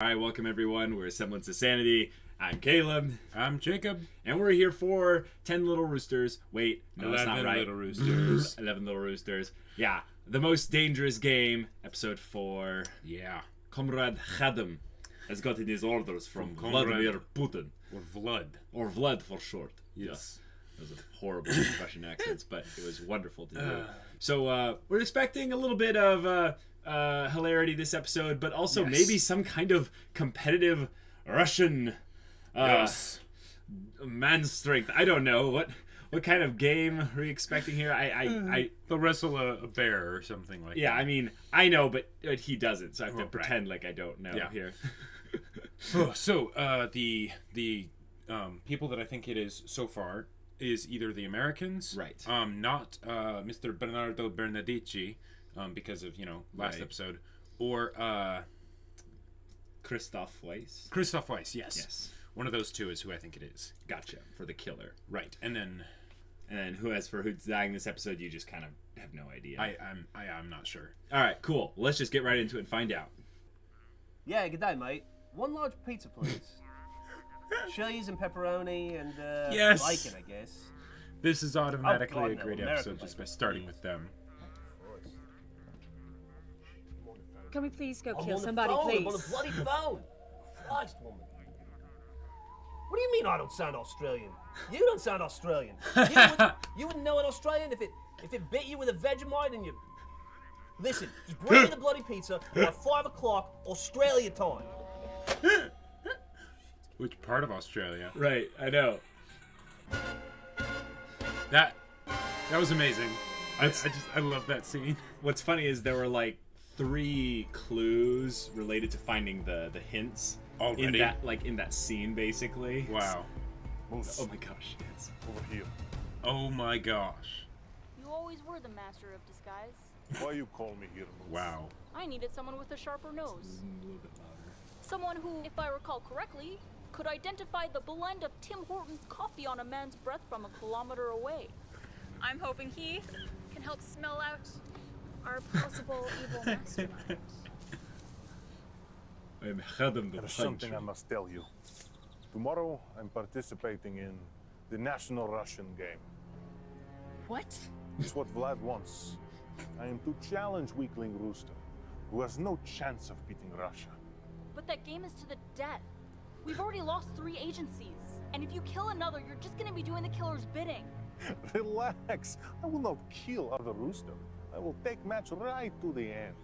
All right, welcome everyone. We're Semblance of Sanity. I'm Caleb, I'm Jacob. and we're here for 10 Little Roosters. Wait, no, that's not right. 11. Little Roosters. 11 Little Roosters. Yeah, the most dangerous game, episode 4. Yeah. Comrade Khadam has gotten his orders from, From Vladimir Putin, Or Vlad. or Vlad for short. Yes. Those are horrible Russian accents, but it was wonderful to do. So uh, we're expecting a little bit of uh, uh, hilarity this episode, but also Yes. maybe some kind of competitive Russian uh, yes. man strength. I don't know what what kind of game are we expecting here. I I, I They'll wrestle a, a bear or something like yeah. that. I mean I know, but, but he doesn't, so I have to Oh, right. pretend like I don't know Yeah. here. Oh, so uh, the the um, people that I think it is so far is either the Americans, Right. Um, not uh, Mr. Bernardo Bernadici, um, because of you know last Right. episode, or uh, Christoph Weiss. Christoph Weiss. Yes. Yes, One of those two is who I think it is. gotcha for the killer. Right. And then And then who has for who's dying this episode, you just kind of have no idea. I I'm I, I'm not sure. All right, cool. Let's just get right into it and find out. Yeah, good day, mate. One large pizza, please. Cheese and pepperoni and uh, Yes. bacon, I guess. This is automatically God, a no, great American episode just by starting with them. Can we please go I'm kill on the somebody, phone, please? I'm on the bloody phone. Christ, woman. What do you mean I don't sound Australian? You don't sound Australian. You wouldn't, you wouldn't know an Australian if it if it bit you with a Vegemite and you. Listen, just bring me the bloody pizza by five o'clock Australia time. Which part of Australia? Right, I know. That that was amazing. I, I just I love that scene. What's funny is there were like three clues related to finding the the hints in Already? that like in that scene basically. Wow. Oh my gosh. Yes. Over here. Oh my gosh. You always were the master of disguise. Why you call me here, Moose? Wow. I needed someone with a sharper nose. A little bit louder. Someone who, if I recall correctly, could identify the blend of Tim Hortons coffee on a man's breath from a kilometer away. I'm hoping he can help smell out our possible evil mastermind. I'm Khadam the There's something I must tell you. Tomorrow, I'm participating in the National Russian Game. What? It's what Vlad wants. I am to challenge weakling Rooster, who has no chance of beating Russia. But that game is to the death. We've already lost three agencies. And if you kill another, you're just gonna be doing the killer's bidding. Relax. I will not kill other Rooster. I will take match right to the end.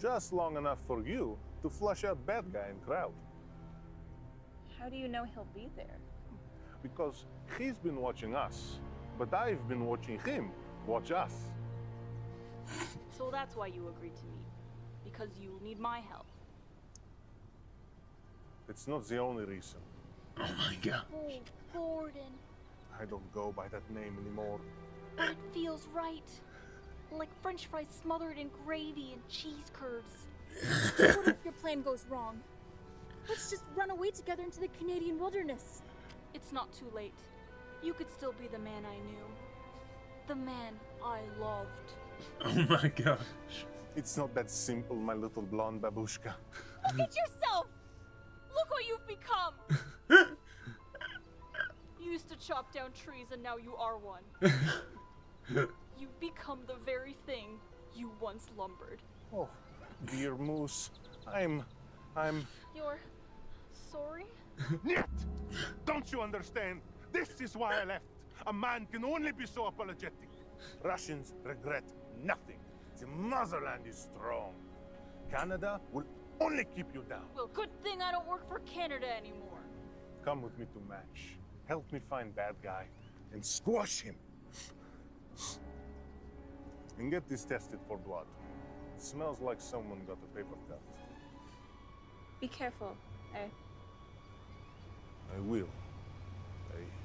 Just long enough for you to flush out bad guy in crowd. How do you know he'll be there? Because he's been watching us, but I've been watching him watch us. So that's why you agreed to meet. Because you need my help. It's not the only reason. Oh my god. Oh, Gordon. I don't go by that name anymore. But it feels right. Like french fries smothered in gravy and cheese curds. What if your plan goes wrong? Let's just run away together into the Canadian wilderness. It's not too late. You could still be the man I knew. The man I loved. Oh my gosh. It's not that simple, my little blonde babushka. Look at yourself! Look what you've become! you used to chop down trees and now you are one. You've become the very thing you once lumbered. Oh, dear moose, I'm. I'm. You're sorry? Niet! Don't you understand? This is why I left. A man can only be so apologetic. Russians regret nothing. The motherland is strong. Canada will only keep you down. Well, good thing I don't work for Canada anymore. Come with me to match. Help me find bad guy and squash him. And get this tested for blood. It smells like someone got a paper cut. Be careful, eh? I will. I...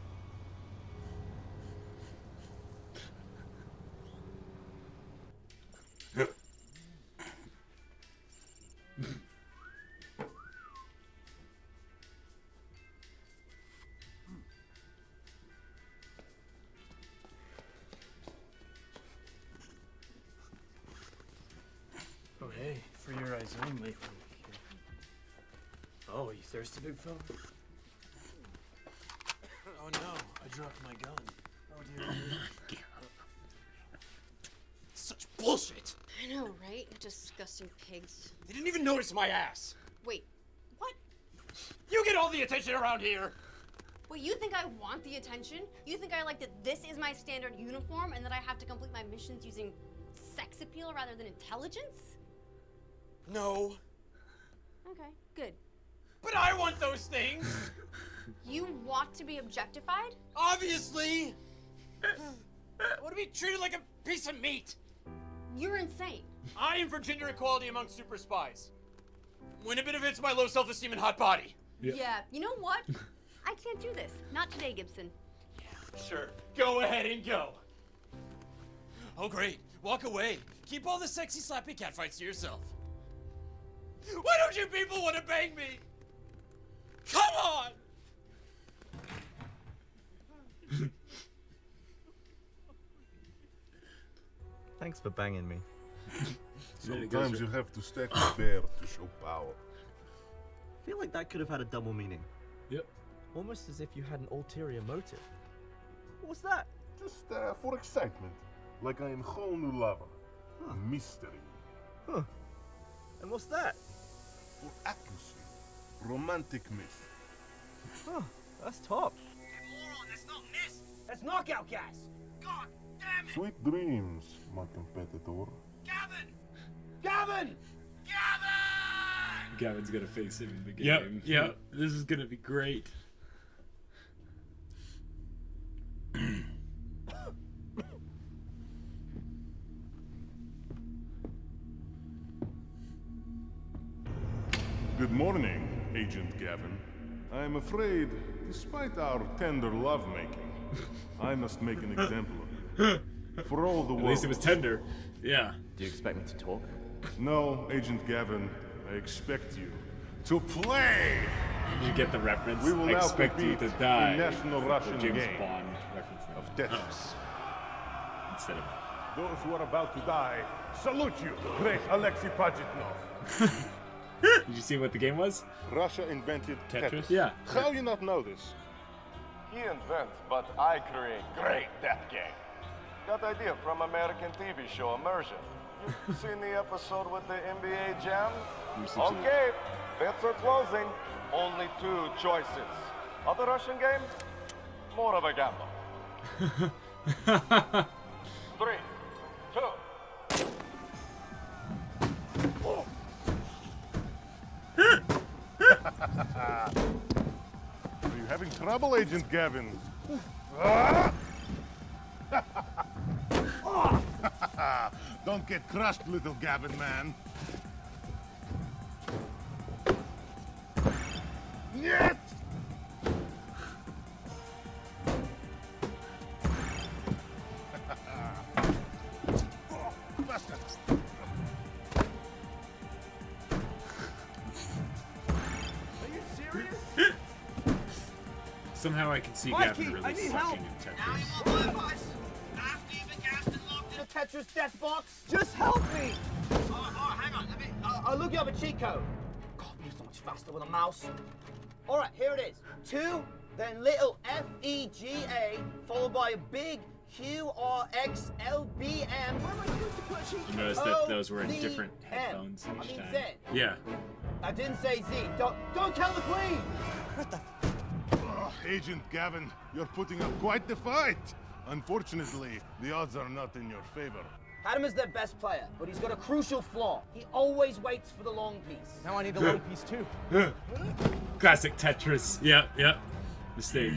Oh, hey, for your eyes only. Oh, you thirsty, big fella? Oh no, I dropped my gun. Oh dear. Such bullshit. I know, right? Disgusting pigs. They didn't even notice my ass. Wait, what? You get all the attention around here. Wait, you think I want the attention? You think I like that this is my standard uniform and that I have to complete my missions using sex appeal rather than intelligence? No. Okay, good. But I want those things. You want to be objectified? Obviously. I want to be treated like a piece of meat. You're insane. I am for gender equality among super spies. When it benefits my low self-esteem and hot body. Yeah. You know what? I can't do this. Not today, Gibson. Yeah, sure. Go ahead and go. Oh, great. Walk away. Keep all the sexy slappy cat fights to yourself. Why don't you people want to bang me? Come on! Thanks for banging me. Sometimes you have to stack a bear to show power. I feel like that could have had a double meaning. Yep. Almost as if you had an ulterior motive. What's that? Just uh, for excitement. Like I am whole new lover. Mystery. Huh. And what's that? For accuracy. Romantic myth. Huh. That's top. That's not miss. That's knockout gas. God damn it! Sweet dreams, my competitor. Gavin! Gavin! Gavin! Gavin's gonna face him in the Yep, game. yep. This is gonna be great. Morning, Agent Gavin. I am afraid, despite our tender lovemaking, I must make an example of you. For all the At world. least it was tender. Yeah. Do you expect me to talk? No, Agent Gavin, I expect you to play! Did you get the reference? We will I now expect you to die. in National Russian James game Bond reference there. of Tetris. Oh. instead of Those who are about to die, salute you, great Alexei Pajitnov. Did you see what the game was? Russia invented Tetris? Tetris. Yeah. How you not know this? He invent, but I create great that game. Got idea from American TV show Immersion. You seen the episode with the NBA Jam? Okay, bets are closing. Only two choices. Other Russian game? More of a gamble. Three, trouble, Agent Gavin? Don't get crushed, little Gavin man. Somehow I can see Mikey, Gavin I really need sucking help. in Tetris. The Tetris death box. Just help me. Oh, oh, hang on. Let me. Uh, I'll look you up a cheat code. God, you're so much faster with a mouse. All right, here it is. Two, then little F E G A, followed by a big Q R X L B M. Where am I supposed to put a cheat You noticed that those were in O, different Z, M. headphones I mean time. Z. Yeah. I didn't say Z. Don't don't tell the queen. Oh, Agent Gavin, you're putting up quite the fight. Unfortunately, the odds are not in your favor. Adam is their best player, but he's got a crucial flaw. He always waits for the long piece. Now I need the long piece too. Classic Tetris. Yeah, yeah. Mistake.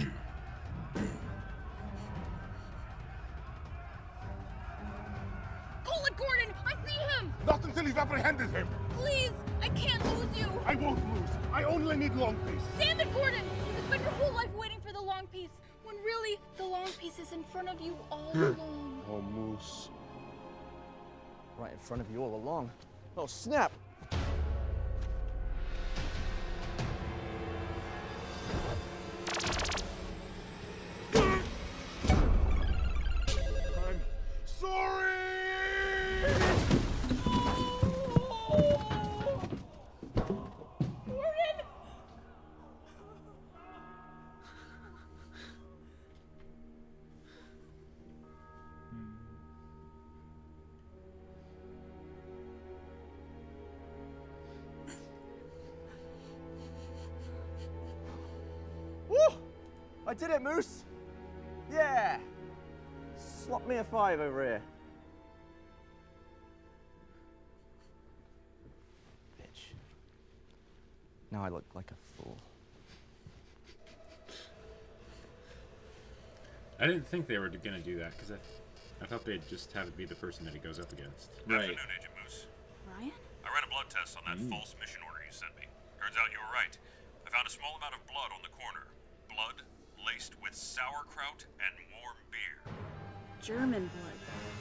Call it Gordon! I see him! Not until you've apprehended him. Please! I can't lose you! I won't lose. I only need long piece. Damn it, Gordon! You spent your whole life when the long piece is in front of you all hmm. along. Oh, Moose. Right in front of you all along. Oh, snap! I did it, Moose. Yeah. Slot me a five over here. Bitch. Now I look like a fool. I didn't think they were going to do that because I, I thought they'd just have it be the person that he goes up against. Right. Afternoon, Agent Moose. Ryan? I ran a blood test on that mm. false mission order you sent me. Turns out you were right. I found a small amount of blood on the corner. Blood laced with sauerkraut and warm beer. German blood.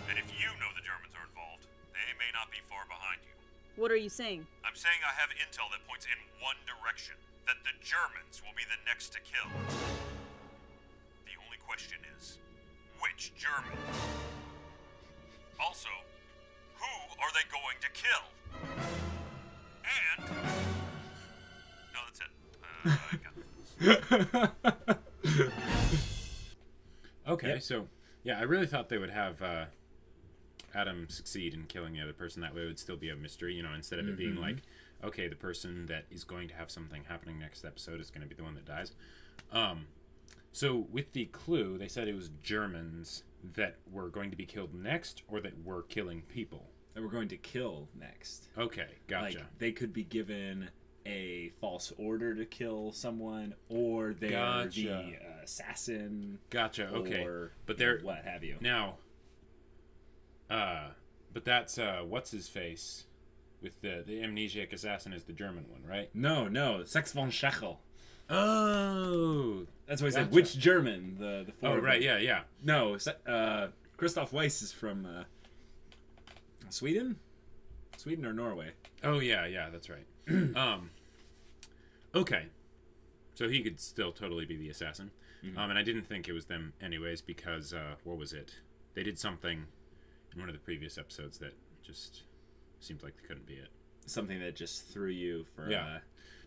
And if you know the Germans are involved, they may not be far behind you. What are you saying? I'm saying I have intel that points in one direction that the Germans will be the next to kill. The only question is which German? Also, who are they going to kill? And. No, that's it. Uh, I got this. Okay, Yep. so yeah, I really thought they would have uh, Adam succeed in killing the other person. That way, it would still be a mystery, you know, instead of it being Mhm. like, okay, the person that is going to have something happening next episode is going to be the one that dies. Um, so with the clue, they said it was Germans that were going to be killed next, or that were killing people. That we're going to kill next. Okay, gotcha. Like they could be given a false order to kill someone, or they're Gotcha. the uh, assassin. Gotcha. Okay, or, but they're what have you. now. Uh, but that's uh, what's his face, with the the amnesiac assassin is the German one, right? No, no, Sex von Schechel. Oh, That's why I said which German the the. Oh, right, one. yeah, yeah. No, uh, Christoph Weiss is from uh, Sweden, Sweden or Norway. Oh yeah, yeah, that's right. um, okay, so he could still totally be the assassin. Mhm. Um, and I didn't think it was them anyways because uh, what was it? They did something in one of the previous episodes that just seemed like they couldn't be it. Something that just threw you for. Yeah.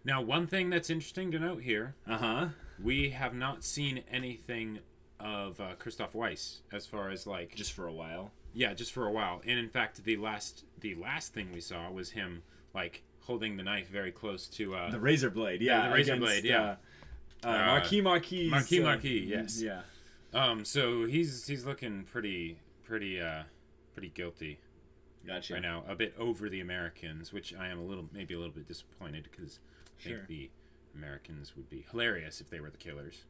Now, one thing that's interesting to note here. Uh huh. We have not seen anything of uh, Christoph Weiss as far as like just for a while. Yeah, just for a while. And in fact, the last the last thing we saw was him like holding the knife very close to uh, The razor blade, yeah, the razor against, blade, yeah. uh, uh, Marquis Marquis, Marquis uh, Marquis, yes, yeah. Um, so he's he's looking pretty pretty uh pretty guilty. Gotcha. Right now, a bit over the Americans, which I am a little maybe a little bit disappointed because I Sure. think the Americans would be hilarious if they were the killers.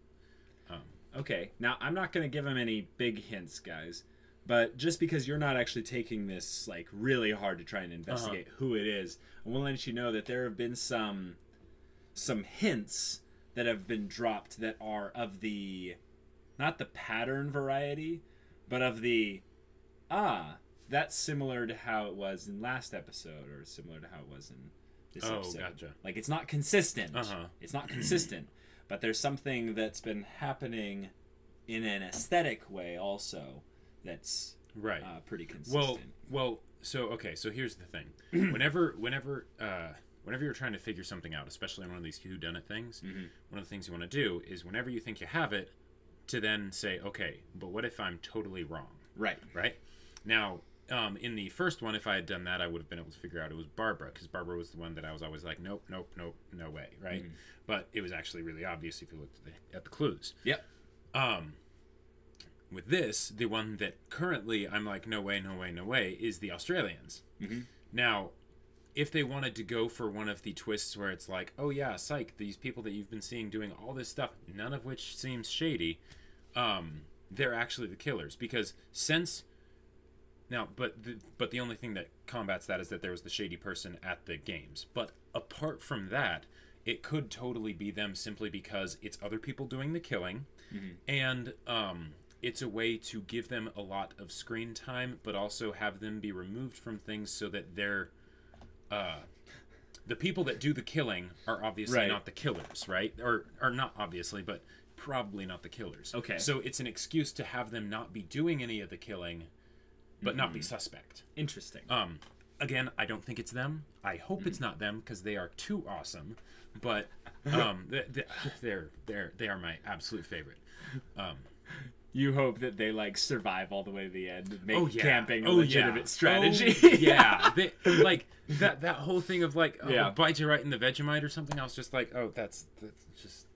Um, Okay, now I'm not going to give him any big hints, guys, but just because you're not actually taking this like really hard to try and investigate who it is, I want to let you know that there have been some some hints that have been dropped that are of the not the pattern variety, but of the ah, that's similar to how it was in last episode or similar to how it was in this Oh, episode. gotcha. Like it's not consistent. Uh-huh. It's not consistent, but there's something that's been happening in an aesthetic way also that's right uh, pretty consistent. Well, well, so okay, so here's the thing. whenever, whenever, uh, whenever you're trying to figure something out, especially in one of these whodunit things, Mm-hmm. one of the things you want to do is whenever you think you have it, to then say, okay, but what if I'm totally wrong? Right. Right. Now, um, in the first one, if I had done that, I would have been able to figure out it was Barbara because Barbara was the one that I was always like, nope, nope, nope, no way, right? Mhm. But it was actually really obvious if you looked at the, at the clues. Yep. Um, with this, the one that currently I'm like, no way, no way, no way, is the Australians. Mm-hmm. Now, if they wanted to go for one of the twists where it's like, oh yeah, psych, these people that you've been seeing doing all this stuff, none of which seems shady, um, they're actually the killers because since now, but the, but the only thing that combats that is that there was the shady person at the games. But apart from that, it could totally be them simply because it's other people doing the killing, Mhm. and um, it's a way to give them a lot of screen time, but also have them be removed from things so that they're uh, the people that do the killing are obviously Right. not the killers, right? Or or not obviously, but probably not the killers. Okay. So it's an excuse to have them not be doing any of the killing, but not be Mhm. suspect. Interesting. Um, again, I don't think it's them. I hope Hmm. it's not them because they are too awesome. But um, th- th- they're they're they are my absolute favorite. Um, You hope that they like survive all the way to the end and make oh yeah, camping a oh, legitimate oh, yeah. strategy. Oh, yeah, they, like that that whole thing of like, oh, Yeah. bite you right in the Vegemite or something. I was just like, oh, that's that's just.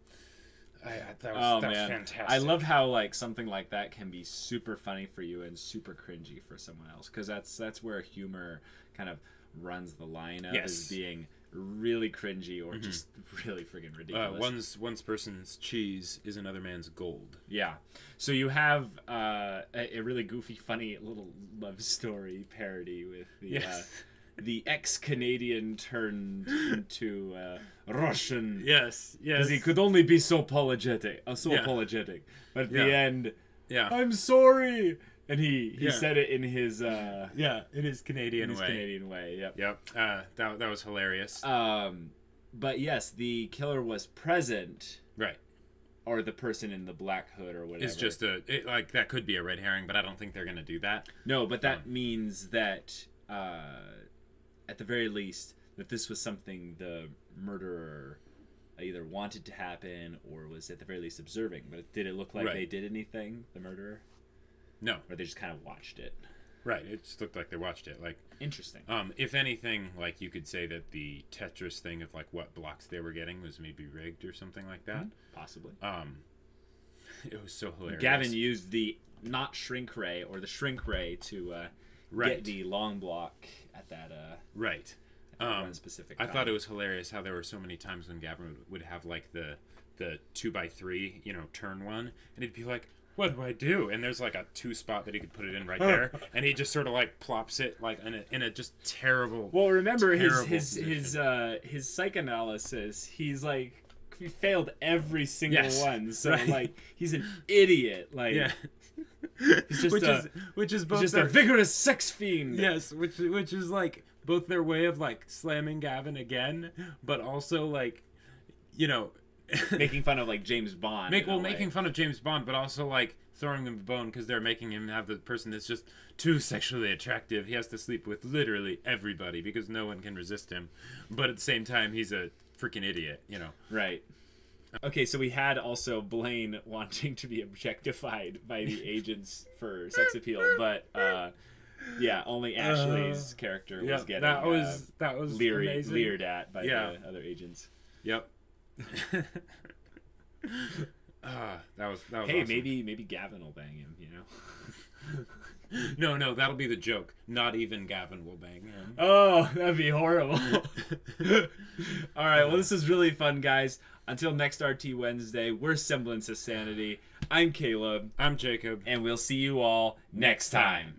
I, I, that was, oh that man, fantastic. I love how like something like that can be super funny for you and super cringy for someone else because that's that's where humor kind of runs the line of Yes. being really cringy or Mhm. just really friggin' Uh, ridiculous. one's one's person's cheese is another man's gold. Yeah. So you have uh, a, a really goofy, funny little love story parody with the Yes. uh, the ex-Canadian turned into uh, Russian. Yes, Yes. Because he could only be so apologetic, uh, so Yeah. apologetic. But at Yeah. the end, Yeah. I'm sorry, and he he Yeah. said it in his uh, Yeah, in his Canadian in his way. Canadian way. Yep. Yep. Uh, that that was hilarious. Um, but yes, the killer was present. Right. Or the person in the black hood or whatever. It's just a it, like that could be a red herring, but I don't think they're gonna do that. No, but that means that, uh, at the very least, that this was something the murderer either wanted to happen or was at the very least observing. But did it look like Right. they did anything, the murderer? No. Or they just kind of watched it? Right. It just looked like they watched it. Like Interesting. Um, if anything, like you could say that the Tetris thing of like what blocks they were getting was maybe rigged or something like that. Mhm. Possibly. Um, it was so hilarious. Gavin used the not shrink ray or the shrink ray to uh, Right. get the long block at that. Uh, Right. at that Um, specific. I thought it was hilarious how there were so many times when Gavin would, would have like the the two by three, you know, turn one, and he'd be like, "What do I do?" And there's like a two spot that he could put it in right there, and he just sort of like plops it like in a, in a just terrible. Well, remember his terrible his position. his uh his psychoanalysis. He's like he failed every single Yes, one. So right. like he's an idiot. Like Yeah. he's just which a, is which is both just their- a vigorous sex fiend. Yes, which which is like both their way of like slamming Gavin again, but also like, you know, making fun of like James Bond. make well making fun of James Bond, but also like throwing him a bone because they're making him have the person that's just too sexually attractive. He has to sleep with literally everybody because no one can resist him, but at the same time he's a freaking idiot, you know. Right. Okay, so we had also Blaine wanting to be objectified by the agents for sex appeal, but uh, yeah, only Ashley's Uh, character yeah, was getting that was- uh, that was leery, leered at by Yeah. the other agents. Yep. Ah, that was that was hey, awesome. maybe maybe Gavin will bang him. You know. No, no, that'll be the joke. Not even Gavin will bang him. Oh, that'd be horrible. All right, well, this is really fun, guys. Until next RT Wednesday, we're Semblance of Sanity. I'm Caleb. I'm Jacob. And we'll see you all next time.